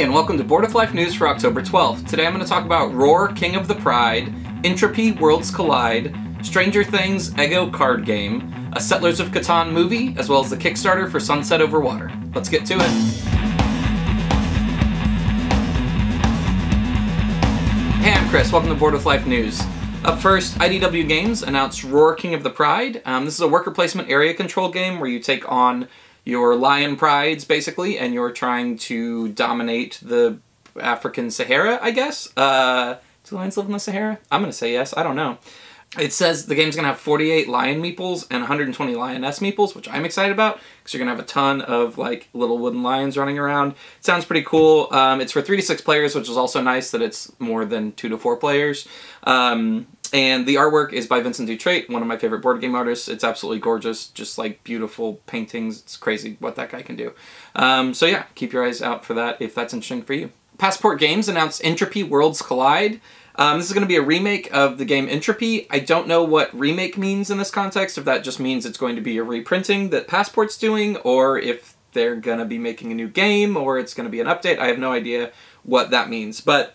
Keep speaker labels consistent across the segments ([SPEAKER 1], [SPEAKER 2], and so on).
[SPEAKER 1] And welcome to Board With Life News for October 12th. Today I'm going to talk about Roar, King of the Pride, Entropy, Worlds Collide, Stranger Things, Eggo card game, a Settlers of Catan movie, as well as the Kickstarter for Sunset Over Water. Let's get to it. Hey, I'm Chris. Welcome to Board With Life News. Up first, IDW Games announced Roar King of the Pride. Um, this is a worker placement area control game where you take on your lion prides, basically, and you're trying to dominate the African Sahara, I guess. Uh, do lions live in the Sahara? I'm going to say yes. I don't know. It says the game's going to have 48 lion meeples and 120 lioness meeples, which I'm excited about because you're going to have a ton of like little wooden lions running around. It sounds pretty cool. Um, it's for three to six players, which is also nice that it's more than two to four players. Um, and the artwork is by Vincent Dutrait, one of my favorite board game artists. It's absolutely gorgeous, just like beautiful paintings. It's crazy what that guy can do. Um, so yeah, keep your eyes out for that if that's interesting for you. Passport Games announced Entropy Worlds Collide. Um, this is going to be a remake of the game Entropy. I don't know what remake means in this context, if that just means it's going to be a reprinting that Passport's doing, or if they're going to be making a new game, or it's going to be an update. I have no idea what that means. But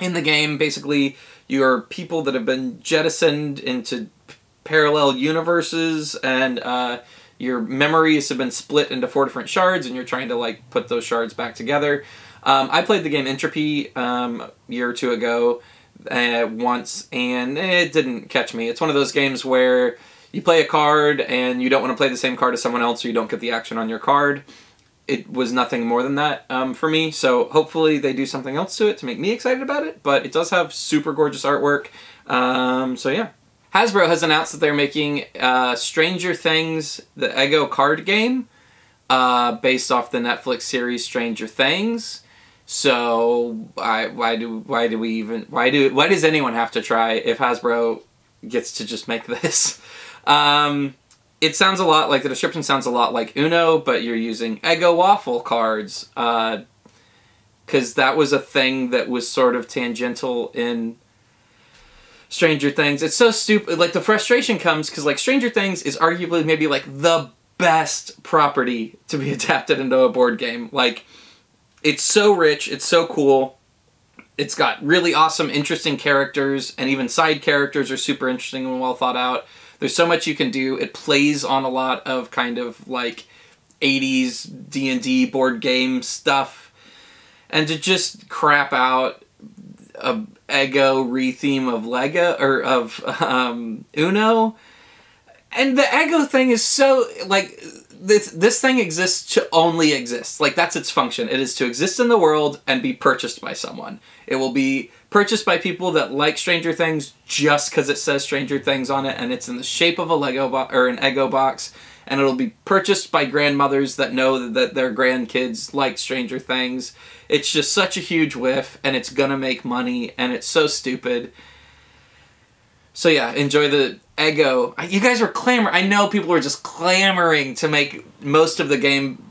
[SPEAKER 1] in the game, basically, you're people that have been jettisoned into parallel universes, and uh, your memories have been split into four different shards, and you're trying to like put those shards back together. Um, I played the game Entropy um, a year or two ago uh, once, and it didn't catch me. It's one of those games where you play a card and you don't want to play the same card as someone else, or you don't get the action on your card it was nothing more than that um, for me. So hopefully they do something else to it to make me excited about it. But it does have super gorgeous artwork. Um, so yeah. Hasbro has announced that they're making uh, Stranger Things, the Eggo card game, uh, based off the Netflix series Stranger Things. So I, why do why do we even why do why does anyone have to try if Hasbro gets to just make this? Um, it sounds a lot like the description sounds a lot like Uno, but you're using Eggo waffle cards. Because uh, that was a thing that was sort of tangential in Stranger Things. It's so stupid. Like the frustration comes because like Stranger Things is arguably maybe like the best property to be adapted into a board game. Like it's so rich, it's so cool. It's got really awesome, interesting characters, and even side characters are super interesting and well thought out. There's so much you can do. It plays on a lot of kind of like 80s D&D board game stuff. And to just crap out a Eggo retheme of Lego or of um, Uno. And the Eggo thing is so like this this thing exists to only exist. Like that's its function. It is to exist in the world and be purchased by someone. It will be purchased by people that like Stranger Things just because it says Stranger Things on it and it's in the shape of a Lego box or an Eggo box. And it'll be purchased by grandmothers that know that their grandkids like Stranger Things. It's just such a huge whiff, and it's gonna make money, and it's so stupid. So yeah, enjoy the Eggo. You guys were clamoring. I know people were just clamoring to make most of the game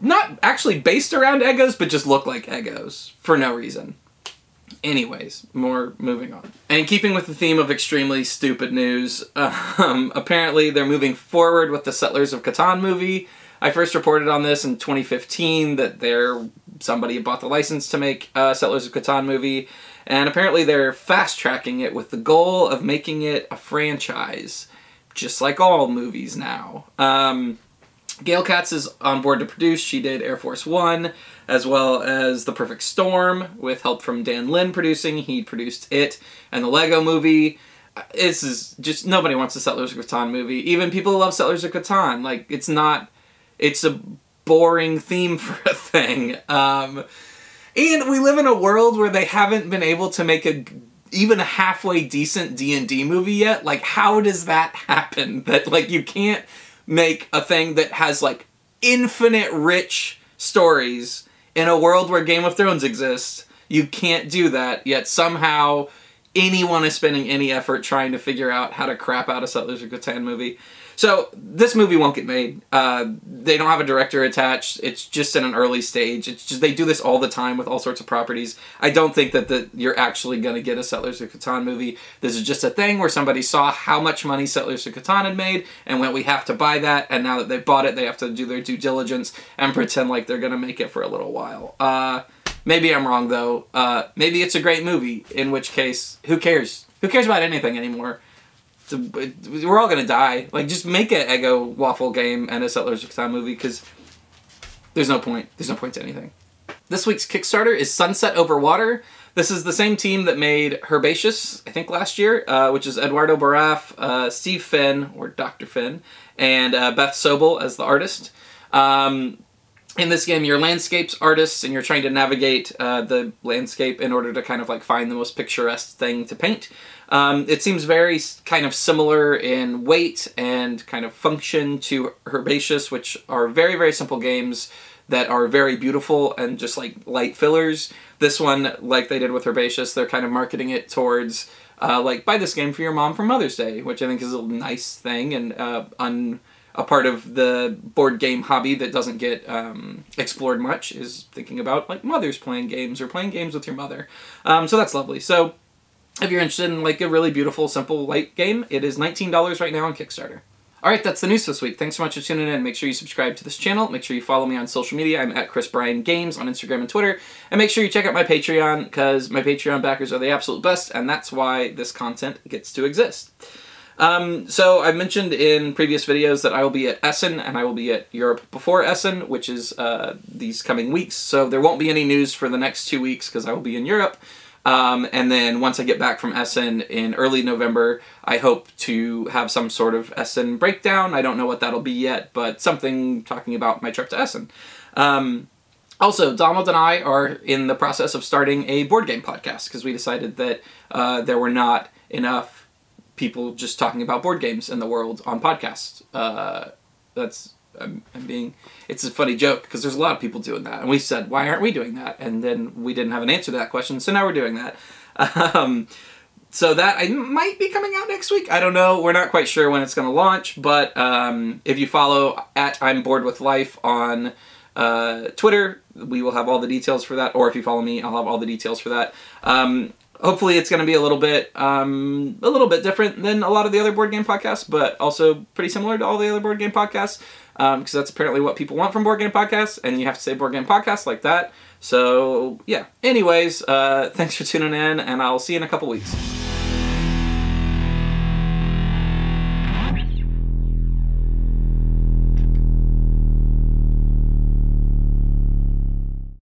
[SPEAKER 1] not actually based around Eggos, but just look like Eggos for no reason. Anyways, more moving on. And keeping with the theme of extremely stupid news, um, apparently they're moving forward with the Settlers of Catan movie. I first reported on this in 2015 that they're somebody bought the license to make Settlers of Catan movie, and apparently they're fast tracking it with the goal of making it a franchise, just like all movies now. Um, Gail Katz is on board to produce. She did Air Force One, as well as The Perfect Storm, with help from Dan Lin producing. He produced it and the Lego movie. This is just nobody wants a Settlers of Catan movie. Even people love Settlers of Catan. Like it's not. It's a boring theme for a thing. Um, and we live in a world where they haven't been able to make a even a halfway decent D&D movie yet. Like how does that happen? That like you can't make a thing that has like infinite rich stories in a world where Game of Thrones exists. You can't do that, yet somehow anyone is spending any effort trying to figure out how to crap out a Settlers of Catan movie. So this movie won't get made. Uh, they don't have a director attached. It's just in an early stage. It's just they do this all the time with all sorts of properties. I don't think that the, you're actually going to get a Settlers of Catan movie. This is just a thing where somebody saw how much money Settlers of Catan had made and went, we have to buy that. And now that they bought it, they have to do their due diligence and pretend like they're going to make it for a little while. Uh, Maybe I'm wrong though. Uh, maybe it's a great movie. In which case, who cares? Who cares about anything anymore? We're all gonna die. Like, just make an Eggo waffle game and a Settlers of movie because there's no point. There's no point to anything. This week's Kickstarter is Sunset Over Water. This is the same team that made Herbaceous, I think, last year, uh, which is Eduardo Baraf, uh, Steve Finn, or Dr. Finn, and uh, Beth Sobel as the artist. Um, in this game, you're landscapes artists, and you're trying to navigate uh, the landscape in order to kind of like find the most picturesque thing to paint. Um, it seems very kind of similar in weight and kind of function to Herbaceous, which are very, very simple games that are very beautiful and just like light fillers. This one, like they did with Herbaceous, they're kind of marketing it towards uh, like buy this game for your mom for Mother's Day, which I think is a nice thing and uh, un, a part of the board game hobby that doesn't get um, explored much is thinking about like mothers playing games or playing games with your mother. Um, so that's lovely. So if you're interested in like a really beautiful, simple, light game, it is $19 right now on Kickstarter. Alright, that's the news this week. Thanks so much for tuning in. Make sure you subscribe to this channel. Make sure you follow me on social media. I'm at Chris Bryan Games on Instagram and Twitter. And make sure you check out my Patreon, because my Patreon backers are the absolute best, and that's why this content gets to exist. Um, so I've mentioned in previous videos that I will be at Essen, and I will be at Europe before Essen, which is uh, these coming weeks. So there won't be any news for the next two weeks, because I will be in Europe. Um, and then once I get back from Essen in early November, I hope to have some sort of Essen breakdown. I don't know what that'll be yet, but something talking about my trip to Essen. Um, also, Donald and I are in the process of starting a board game podcast because we decided that uh, there were not enough people just talking about board games in the world on podcasts. Uh, that's I'm, I'm, being it's a funny joke because there's a lot of people doing that and we said why aren't we doing that? And then we didn't have an answer to that question so now we're doing that. Um, so that I might be coming out next week I don't know we're not quite sure when it's going to launch but um, if you follow at I'm board with life on uh, Twitter we will have all the details for that or if you follow me I'll have all the details for that. Um, hopefully it's going to be a little bit um, a little bit different than a lot of the other board game podcasts but also pretty similar to all the other board game podcasts because um, that's apparently what people want from board game podcasts and you have to say board game podcasts like that. So yeah. Anyways uh, thanks for tuning in and i'll see you in a couple weeks